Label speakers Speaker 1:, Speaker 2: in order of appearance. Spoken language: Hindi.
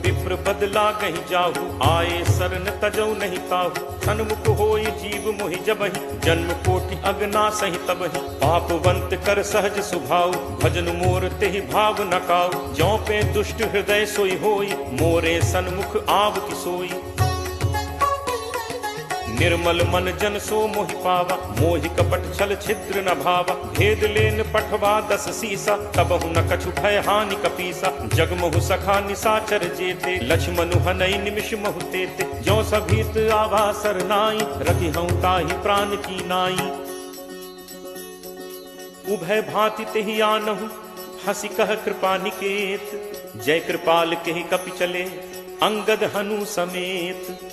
Speaker 1: विप्र बदला कहीं जाऊ आए सरन तजौ नहीं ताहु। सन्मुख हो जीव मोहि जबहि। जन्म कोटि अगना सही तबहि। पापवंत कर सहज सुभाव भजन मोर ते भाव नकाऊ जौ पे दुष्ट हृदय सोई होई, मोरे सन्मुख आव की सोई। निर्मल मन जन सो मोहि पावा, मोहि कपट छल छिद्र न भावा। भेद लेन पठवा दस सीसा तबहु न कछु भय हानि कपीसा। जगमहु सखा निसाचर जेते लक्ष्मनु हनई निमिष महु तेते। जो सभीत आवा सरनाई रखी हूँ ताहि प्राण की नाई। उभय भांति तेहि आनहु, हँसी कह कृपा निकेत। जय कृपाल के ही कपि चले, अंगद हनु समेत।